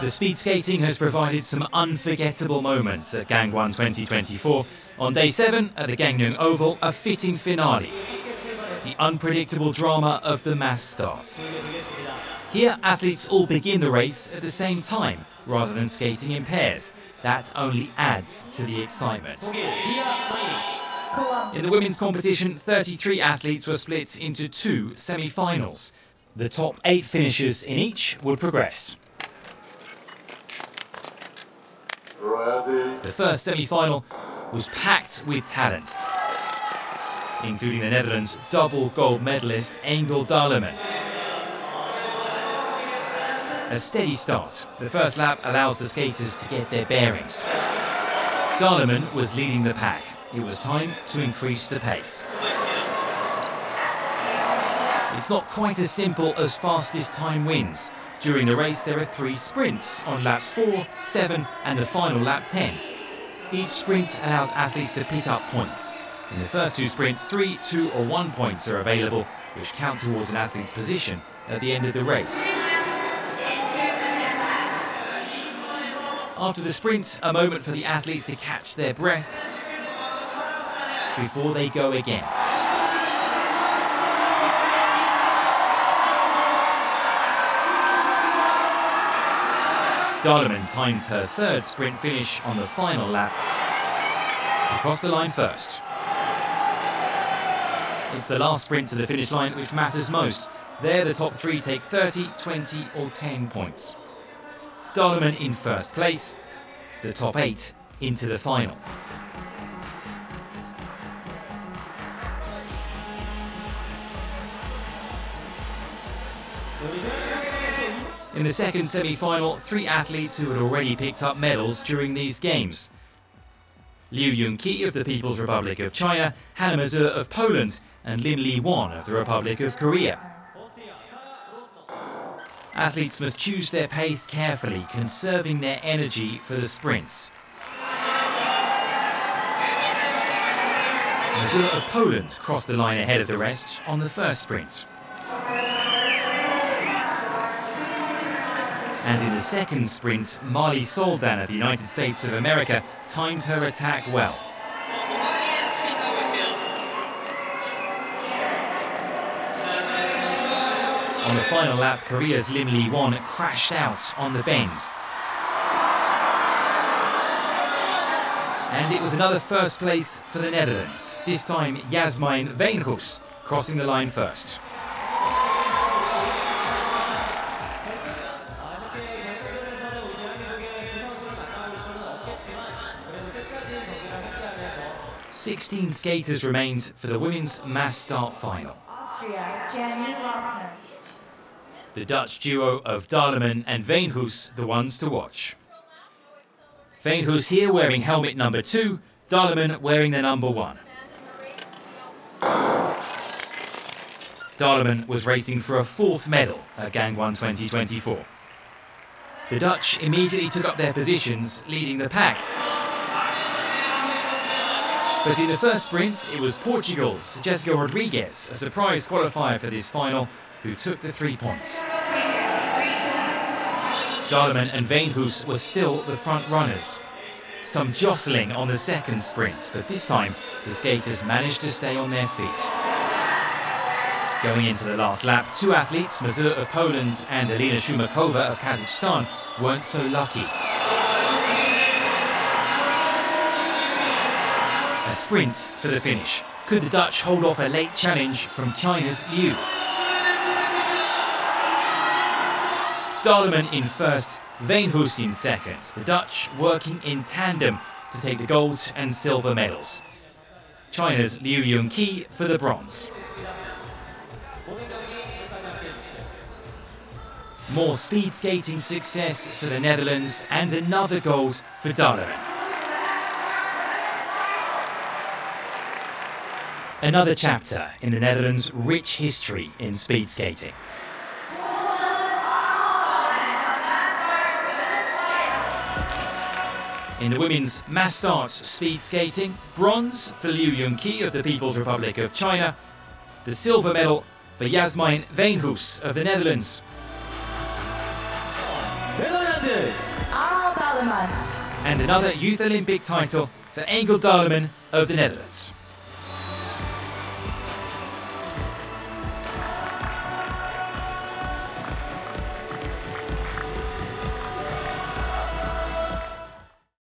The speed skating has provided some unforgettable moments at Gangwon 2024. On day 7 at the Gangneung Oval, a fitting finale. The unpredictable drama of the mass start. Here, athletes all begin the race at the same time, rather than skating in pairs. That only adds to the excitement. In the women's competition, 33 athletes were split into two semi-finals. The top eight finishers in each would progress. The first semi-final was packed with talent, including the Netherlands' double gold medalist Angel Daleman. A steady start. The first lap allows the skaters to get their bearings. Dahleman was leading the pack. It was time to increase the pace. It's not quite as simple as fastest time wins. During the race, there are three sprints on laps 4, 7, and the final lap 10. Each sprint allows athletes to pick up points. In the first two sprints, 3, 2, or 1 points are available, which count towards an athlete's position at the end of the race. After the sprint, a moment for the athletes to catch their breath before they go again. Daleman times her third sprint finish on the final lap. Across the line first. It's the last sprint to the finish line which matters most. There, the top three take 30, 20, or 10 points. Daleman in first place, the top eight into the final. In the second semi-final, three athletes who had already picked up medals during these games. Liu Yun-ki of the People's Republic of China, Hanna Mazur of Poland, and Lim Lee-won of the Republic of Korea. Athletes must choose their pace carefully, conserving their energy for the sprints. Mazur of Poland crossed the line ahead of the rest on the first sprint. And in the second sprint, Marley Soldan of the United States of America timed her attack well. On the final lap, Korea's Lim Lee-won crashed out on the bend. And it was another first place for the Netherlands, this time Jasmijn Veenhuis crossing the line first. Sixteen skaters remained for the women's mass start final. Austria, Jenny. The Dutch duo of Daleman and Veenhuis the ones to watch. Veenhuis here wearing helmet number two, Daleman wearing the number one. Daleman was racing for a fourth medal at Gangwon 2024. The Dutch immediately took up their positions, leading the pack. But in the first sprint, it was Portugal's Jessica Rodrigues, a surprise qualifier for this final, who took the three points. Daleman and Veenhuis were still the front runners. Some jostling on the second sprint, but this time the skaters managed to stay on their feet. Going into the last lap, two athletes, Mazur of Poland and Alina Shumakova of Kazakhstan, weren't so lucky. A sprint for the finish. Could the Dutch hold off a late challenge from China's Liu? Daleman in first, Veenhuis in second. The Dutch working in tandem to take the gold and silver medals. China's Liu Yun-ki for the bronze. More speed skating success for the Netherlands and another gold for Daleman. Another chapter in the Netherlands' rich history in speed skating. In the women's mass start speed skating, bronze for Liu Yun-ki of the People's Republic of China, the silver medal for Jasmijn Veenhuis of the Netherlands. And another Youth Olympic title for Angel Daleman of the Netherlands.